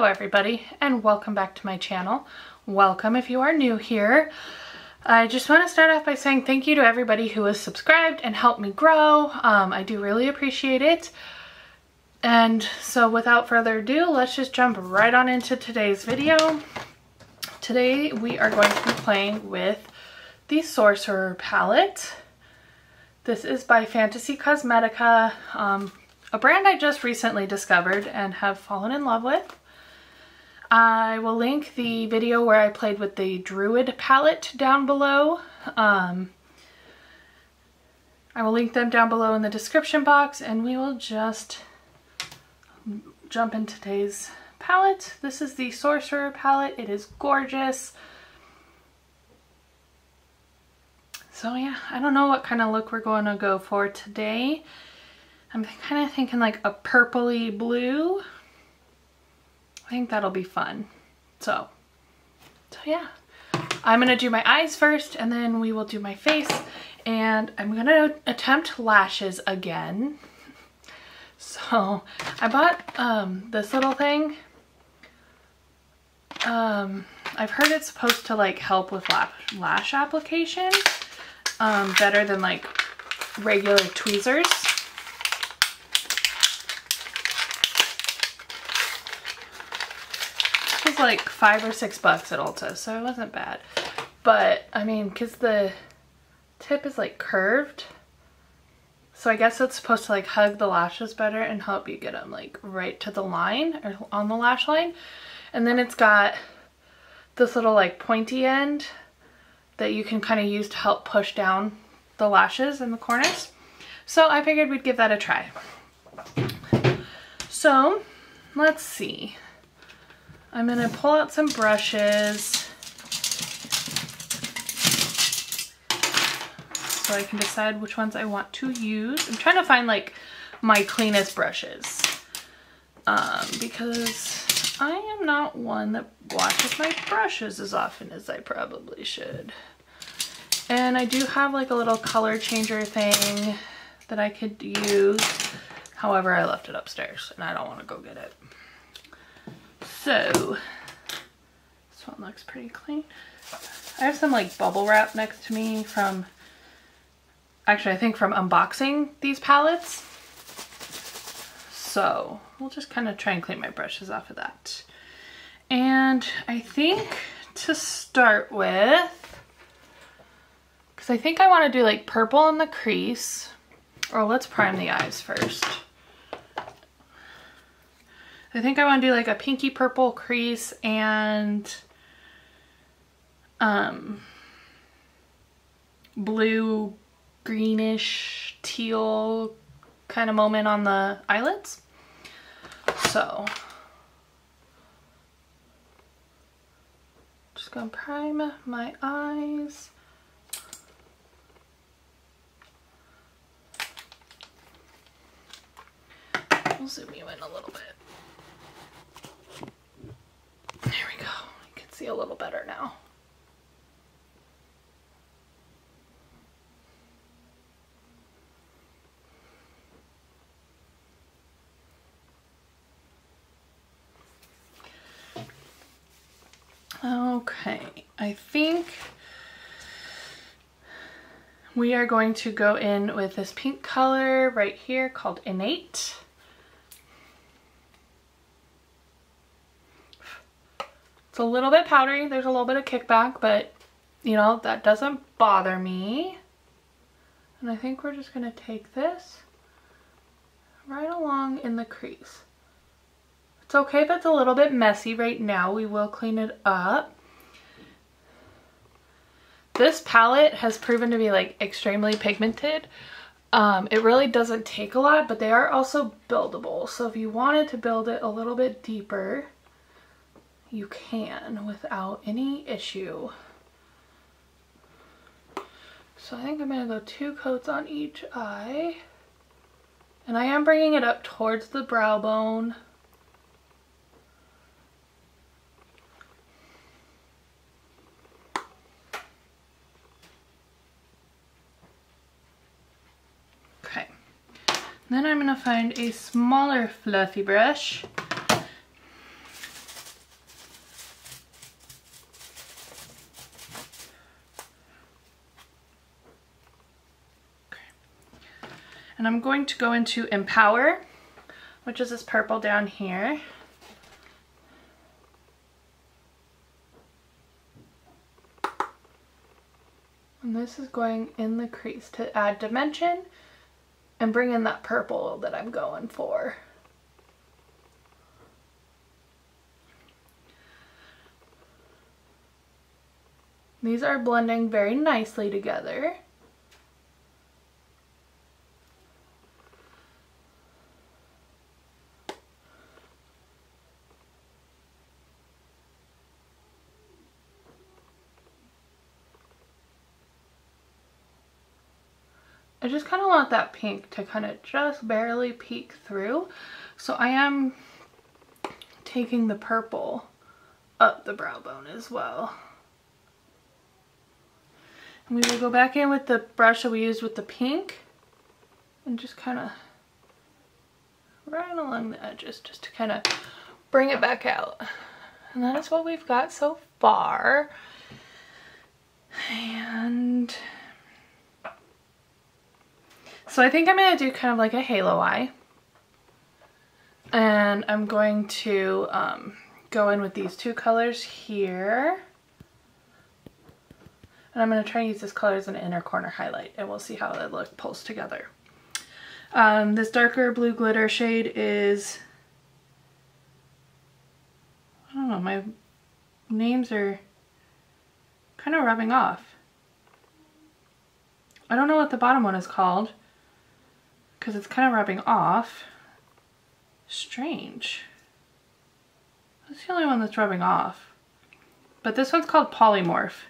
Hello everybody and welcome back to my channel. Welcome if you are new here. I just want to start off by saying thank you to everybody who has subscribed and helped me grow. Um, I do really appreciate it. And so without further ado, let's just jump right on into today's video. Today we are going to be playing with the Sorcerer palette. This is by Fantasy Cosmetica, um, a brand I just recently discovered and have fallen in love with. I will link the video where I played with the Druid palette down below. Um, I will link them down below in the description box and we will just jump into today's palette. This is the Sorcerer palette. It is gorgeous. So yeah, I don't know what kind of look we're going to go for today. I'm kind of thinking like a purpley blue. I think that'll be fun. So, so yeah. I'm to do my eyes first and then we will do my face. And I'm to attempt lashes again. So I bought um, this little thing. Um, I've heard it's supposed to like help with lash application um, better than like regular tweezers. Like five or six bucks at Ulta, so it wasn't bad. But, I mean, because the tip is like curved, so I guess it's supposed to like hug the lashes better and help you get them like right to the line or on the lash line. And then it's got this little like pointy end that you can kind of use to help push down the lashes in the corners. So I figured we'd give that a try. So let's see. I'm going to pull out some brushes so I can decide which ones I want to use. I'm trying to find like my cleanest brushes um, because I am not one that washes my brushes as often as I probably should. And I do have like a little color changer thing that I could use. However, I left it upstairs and I don't want to go get it. So, this one looks pretty clean. I have some like bubble wrap next to me from, actually I think from unboxing these palettes. So we'll just kind of try and clean my brushes off of that. And I think to start with, because I think I want to do like purple in the crease, or let's prime the eyes first. I think I want to do like a pinky purple crease and um, blue greenish teal kind of moment on the eyelids. So just gonna prime my eyes. We'll zoom you in a little bit. See a little better now. Okay, I think we are going to go in with this pink color right here called Innate. A little bit powdery. There's a little bit of kickback, but you know, that doesn't bother me. And I think we're just going to take this right along in the crease. It's okay if it's a little bit messy right now. We will clean it up. This palette has proven to be like extremely pigmented. Um, it really doesn't take a lot, but they are also buildable. So if you wanted to build it a little bit deeper, you can without any issue. So I think I'm going to go two coats on each eye. And I am bringing it up towards the brow bone. Okay. Then I'm going to find a smaller fluffy brush And I'm going to go into Empower, which is this purple down here. And this is going in the crease to add dimension and bring in that purple that I'm going for. These are blending very nicely together. I just kind of want that pink to kind of just barely peek through. So I am taking the purple up the brow bone as well. And we will go back in with the brush that we used with the pink and just kind of right along the edges just to kind of bring it back out. And that is what we've got so far. And so I think I'm going to do kind of like a halo eye. And I'm going to um, go in with these two colors here. And I'm going to try and use this color as an inner corner highlight and we'll see how it looks pulls together. Um, this darker blue glitter shade is, I don't know, my names are kind of rubbing off. I don't know what the bottom one is called because it's kind of rubbing off. Strange. That's the only one that's rubbing off. But this one's called Polymorph.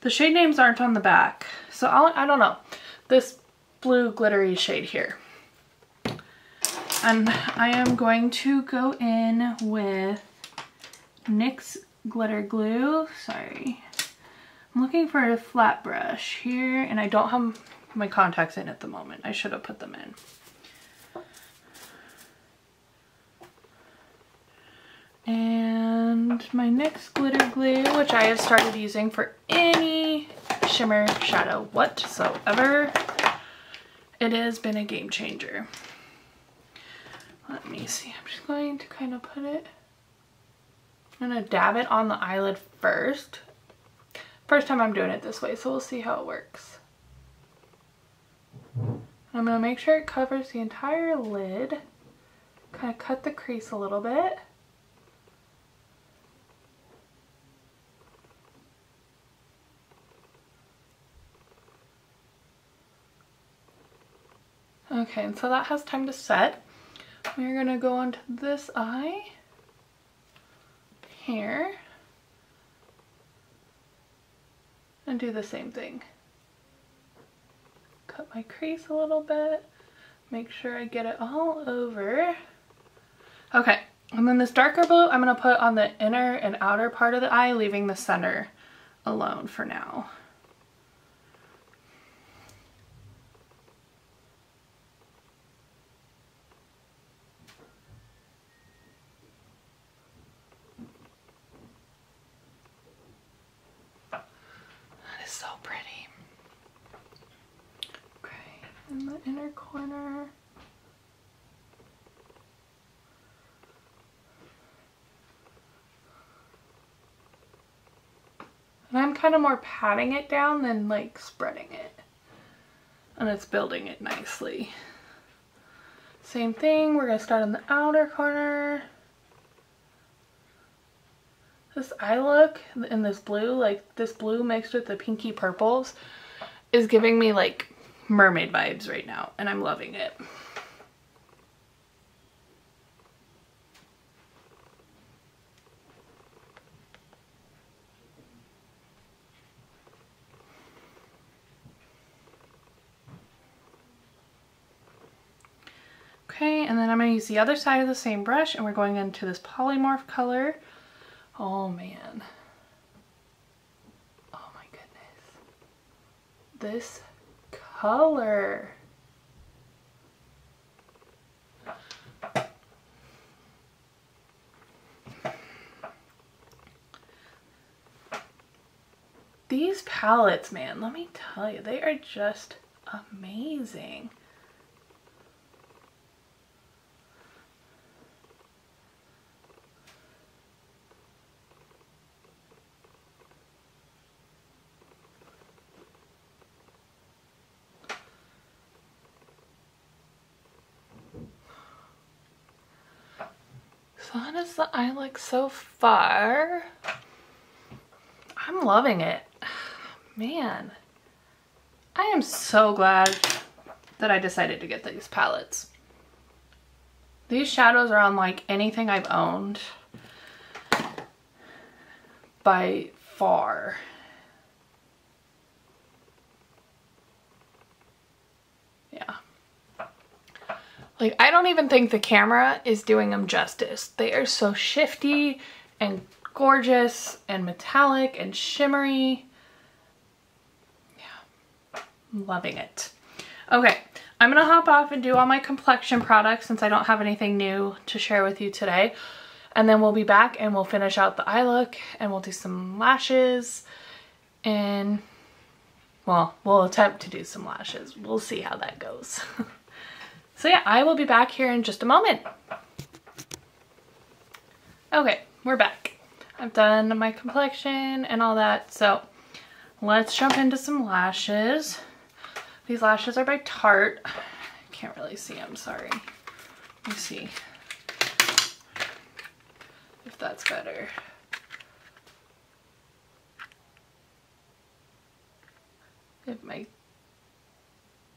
The shade names aren't on the back, so I'll, I don't know. This blue glittery shade here. And I am going to go in with NYX Glitter Glue. Sorry. I'm looking for a flat brush here, and I don't have my contacts in at the moment. I should have put them in. And my NYX glitter glue, which I have started using for any shimmer shadow whatsoever. It has been a game changer. Let me see, I'm just going to kind of put it, I'm gonna dab it on the eyelid first. First time I'm doing it this way, so we'll see how it works. I'm going to make sure it covers the entire lid. Kind of cut the crease a little bit. Okay, and so that has time to set. We're going to go onto this eye here and do the same thing my crease a little bit. Make sure I get it all over. Okay, and then this darker blue I'm going to put on the inner and outer part of the eye, leaving the center alone for now. in inner corner. And I'm kind of more patting it down than like spreading it. And it's building it nicely. Same thing, we're gonna start on the outer corner. This eye look in this blue, like this blue mixed with the pinky purples is giving me like mermaid vibes right now and I'm loving it. Okay, and then I'm going to use the other side of the same brush and we're going into this polymorph color. Oh man. Oh my goodness. This color. These palettes, man, let me tell you, they are just amazing. So look so far? I'm loving it. Man, I am so glad that I decided to get these palettes. These shadows are unlike anything I've owned by far. Yeah. Like, I don't even think the camera is doing them justice. They are so shifty and gorgeous and metallic and shimmery. Yeah, loving it. Okay, I'm gonna hop off and do all my complexion products since I don't have anything new to share with you today. And then we'll be back and we'll finish out the eye look and we'll do some lashes and well, we'll attempt to do some lashes. We'll see how that goes. so yeah, I will be back here in just a moment. Okay, we're back. I've done my complexion and all that, so let's jump into some lashes. These lashes are by Tarte. I can't really see them, sorry. Let me see if that's better. If my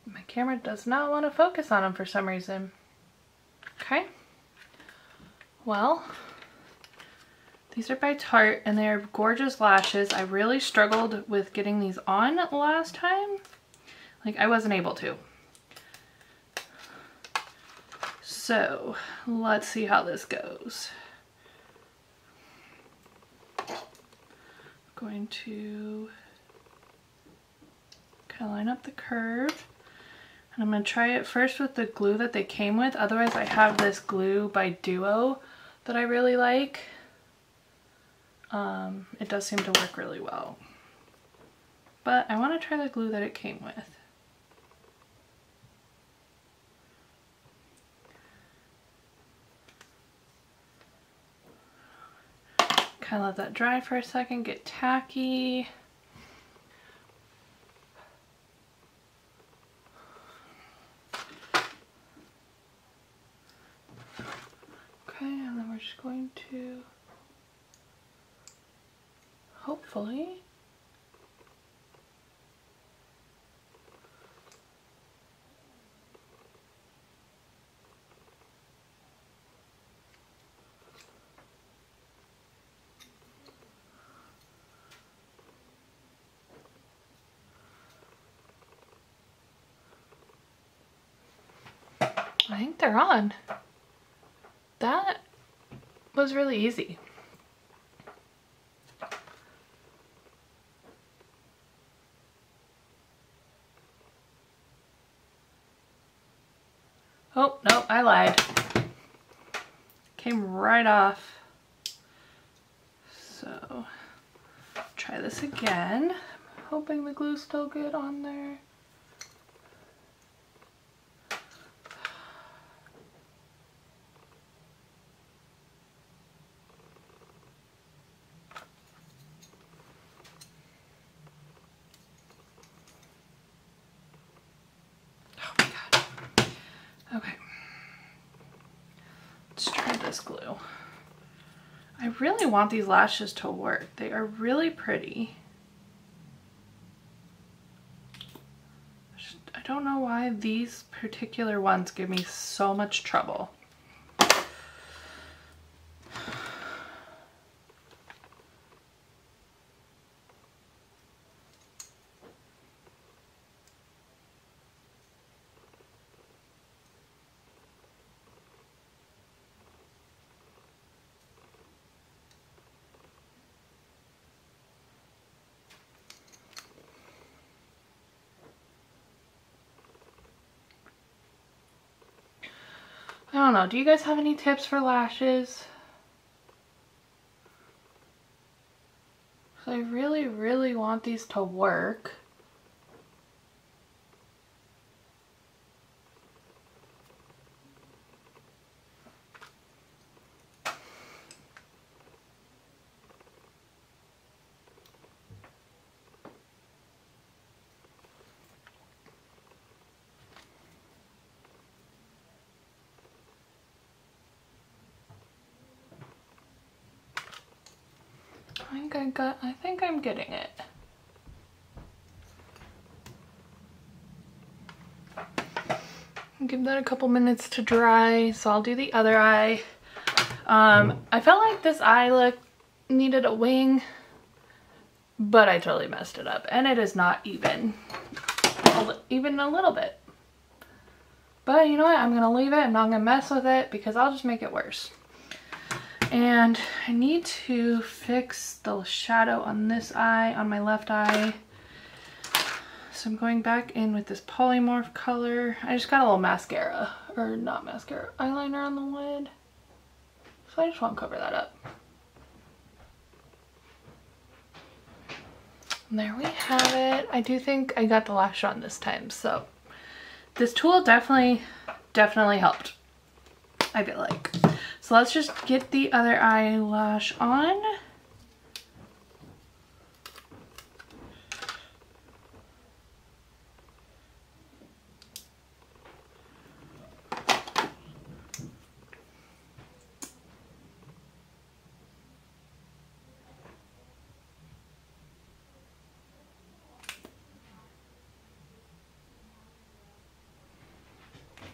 my camera does not want to focus on them for some reason. Okay. Well, these are by Tarte and they are gorgeous lashes. I really struggled with getting these on last time. Like I wasn't able to. So let's see how this goes. I'm going to kind of line up the curve. And I'm going to try it first with the glue that they came with. Otherwise, I have this glue by Duo that I really like. Um, it does seem to work really well. But I want to try the glue that it came with. Kind of let that dry for a second, get tacky. Okay, and then we're just going to hopefully I think they're on. Was really easy. Oh, no, I lied. Came right off. So, try this again. hoping the glue's still good on there. glue. I really want these lashes to work. They are really pretty. I don't know why these particular ones give me so much trouble. Don't know. Do you guys have any tips for lashes? I really, really want these to work. Think I I think I'm getting it. Give that a couple minutes to dry. So I'll do the other eye. Um, I felt like this eye look needed a wing, but I totally messed it up. And it is not even, even a little bit. But you know what? I'm going to leave it. I'm not going to mess with it because I'll just make it worse. And I need to fix the shadow on this eye, on my left eye. So I'm going back in with this polymorph color. I just got a little mascara, or not mascara, eyeliner on the lid. So I just want to cover that up. And there we have it. I do think I got the lash on this time, so this tool definitely, definitely helped, I feel like. So let's just get the other eyelash on.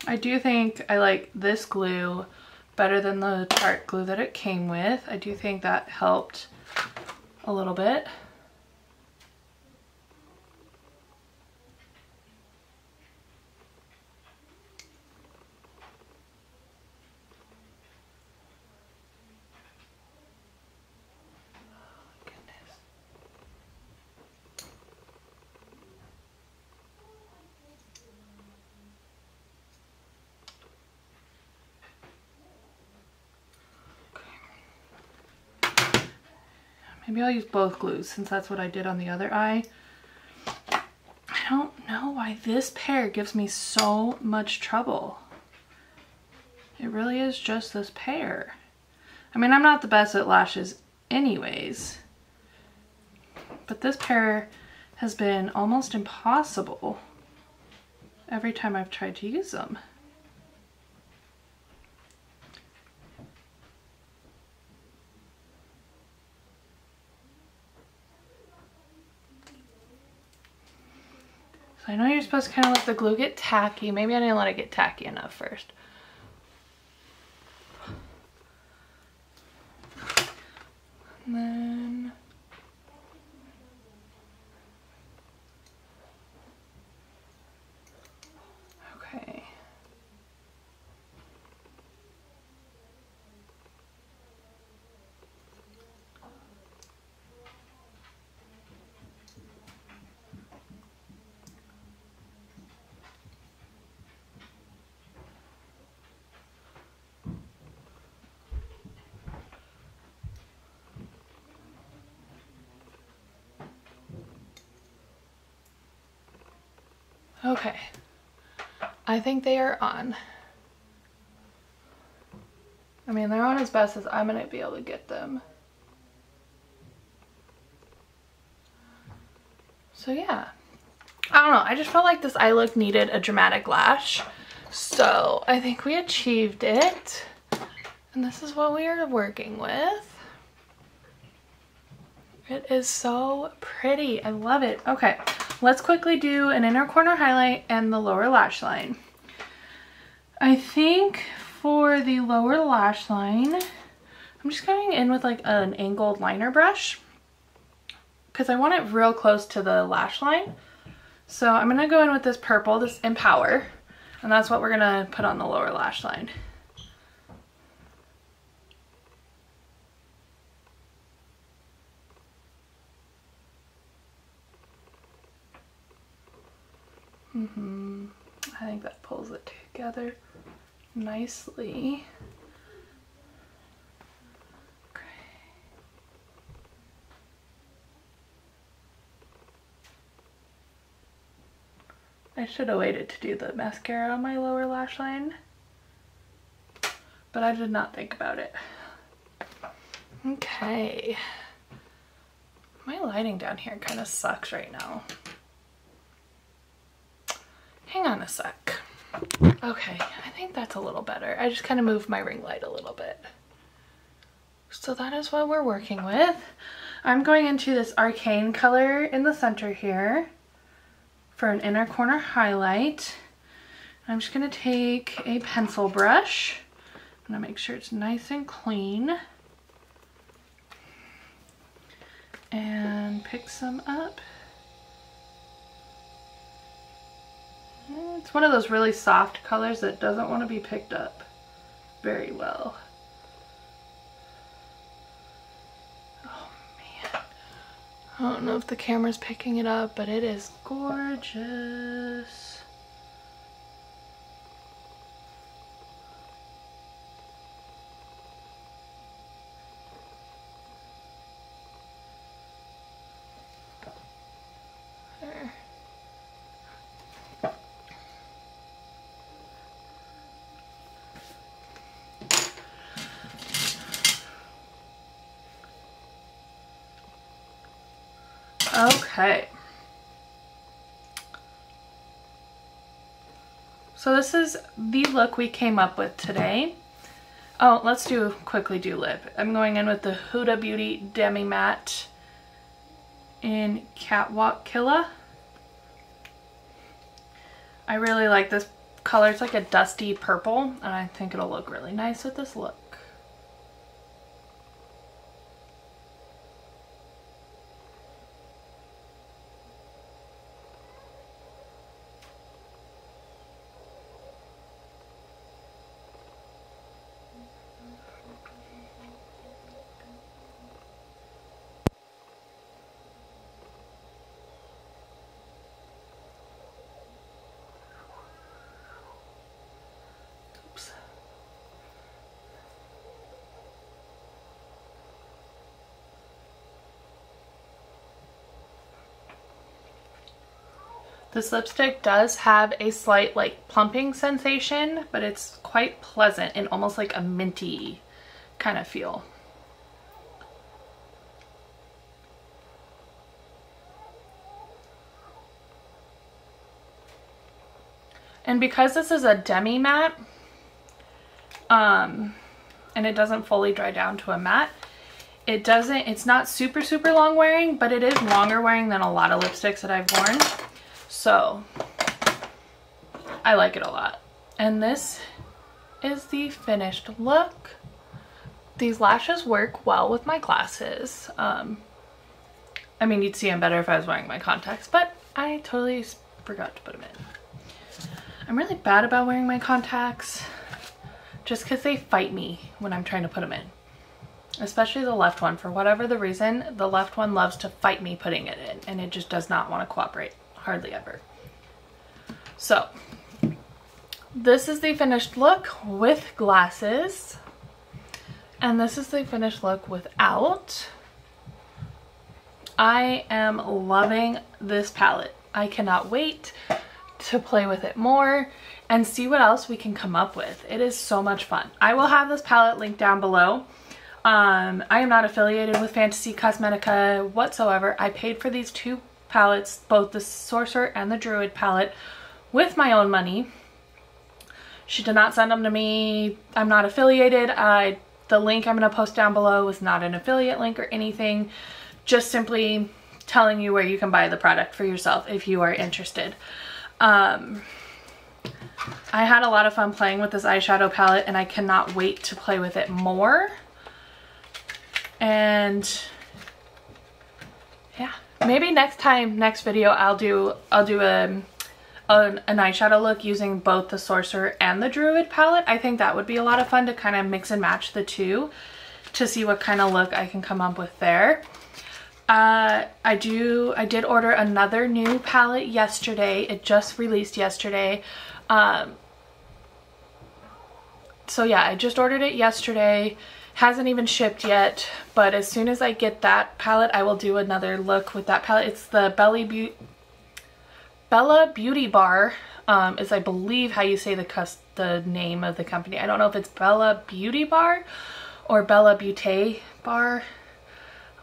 I do think I like this glue better than the Tarte glue that it came with. I do think that helped a little bit. Maybe I'll use both glues since that's what I did on the other eye. I don't know why this pair gives me so much trouble. It really is just this pair. I mean, I'm not the best at lashes anyways, but this pair has been almost impossible every time I've tried to use them. I know you're supposed to kind of let the glue get tacky. Maybe I didn't let it get tacky enough first. And then Okay. I think they are on. I mean, they're on as best as I'm going to be able to get them. So yeah. I don't know. I just felt like this eye look needed a dramatic lash. So I think we achieved it. And this is what we are working with. It is so pretty. I love it. Okay. Let's quickly do an inner corner highlight and the lower lash line. I think for the lower lash line, I'm just going in with like an angled liner brush because I want it real close to the lash line. So I'm going to go in with this purple, this Empower, and that's what we're going to put on the lower lash line. Mm hmm I think that pulls it together nicely. Okay. I should have waited to do the mascara on my lower lash line, but I did not think about it. Okay. My lighting down here kind of sucks right now. Hang on a sec. Okay, I think that's a little better. I just kind of moved my ring light a little bit. So that is what we're working with. I'm going into this arcane color in the center here for an inner corner highlight. I'm just going to take a pencil brush. I'm to make sure it's nice and clean. And pick some up. It's one of those really soft colors that doesn't want to be picked up very well. Oh man. I don't know if the camera's picking it up, but it is gorgeous. Okay. So this is the look we came up with today. Oh, let's do quickly do lip. I'm going in with the Huda Beauty Demi Matte in Catwalk Killa. I really like this color. It's like a dusty purple and I think it'll look really nice with this look. This lipstick does have a slight like plumping sensation, but it's quite pleasant and almost like a minty kind of feel. And because this is a demi matte, um, and it doesn't fully dry down to a matte, it doesn't, it's not super, super long wearing, but it is longer wearing than a lot of lipsticks that I've worn. So I like it a lot. And this is the finished look. These lashes work well with my glasses. Um, I mean, you'd see them better if I was wearing my contacts, but I totally forgot to put them in. I'm really bad about wearing my contacts just because they fight me when I'm trying to put them in. Especially the left one. For whatever the reason, the left one loves to fight me putting it in and it just does not want to cooperate hardly ever. So this is the finished look with glasses and this is the finished look without. I am loving this palette. I cannot wait to play with it more and see what else we can come up with. It is so much fun. I will have this palette linked down below. Um, I am not affiliated with Fantasy Cosmetica whatsoever. I paid for these two palettes, both the Sorcerer and the Druid palette, with my own money. She did not send them to me. I'm not affiliated. I The link I'm going to post down below is not an affiliate link or anything. Just simply telling you where you can buy the product for yourself if you are interested. Um, I had a lot of fun playing with this eyeshadow palette and I cannot wait to play with it more. And yeah maybe next time next video i'll do i'll do a an, an eyeshadow look using both the sorcerer and the druid palette i think that would be a lot of fun to kind of mix and match the two to see what kind of look i can come up with there uh, I do, I did order another new palette yesterday. It just released yesterday. Um, so yeah, I just ordered it yesterday hasn't even shipped yet but as soon as I get that palette I will do another look with that palette. It's the Belly Be Bella Beauty Bar um, is I believe how you say the the name of the company. I don't know if it's Bella Beauty Bar or Bella Beauty Bar.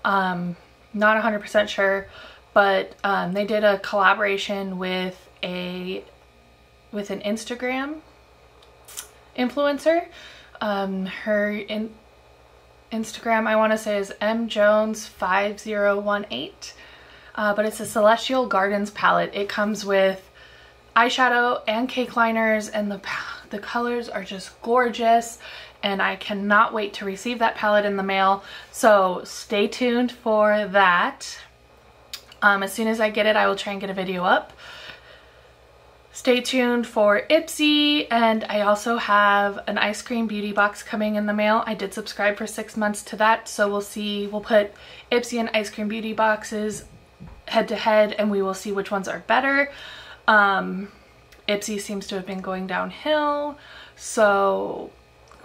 Um, not 100% sure but um, they did a collaboration with a with an Instagram influencer. Um, her in Instagram I want to say is mjones5018. Uh, but it's a Celestial Gardens palette. It comes with eyeshadow and cake liners and the, the colors are just gorgeous and I cannot wait to receive that palette in the mail. So stay tuned for that. Um, as soon as I get it, I will try and get a video up. Stay tuned for Ipsy and I also have an ice cream beauty box coming in the mail. I did subscribe for six months to that so we'll see, we'll put Ipsy and ice cream beauty boxes head to head and we will see which ones are better. Um, Ipsy seems to have been going downhill so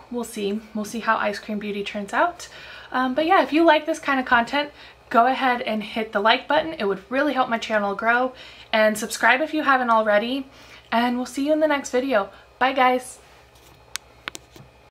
we'll see. We'll see how Ice Cream Beauty turns out. Um, but yeah, if you like this kind of content, go ahead and hit the like button. It would really help my channel grow. And subscribe if you haven't already. And we'll see you in the next video. Bye guys!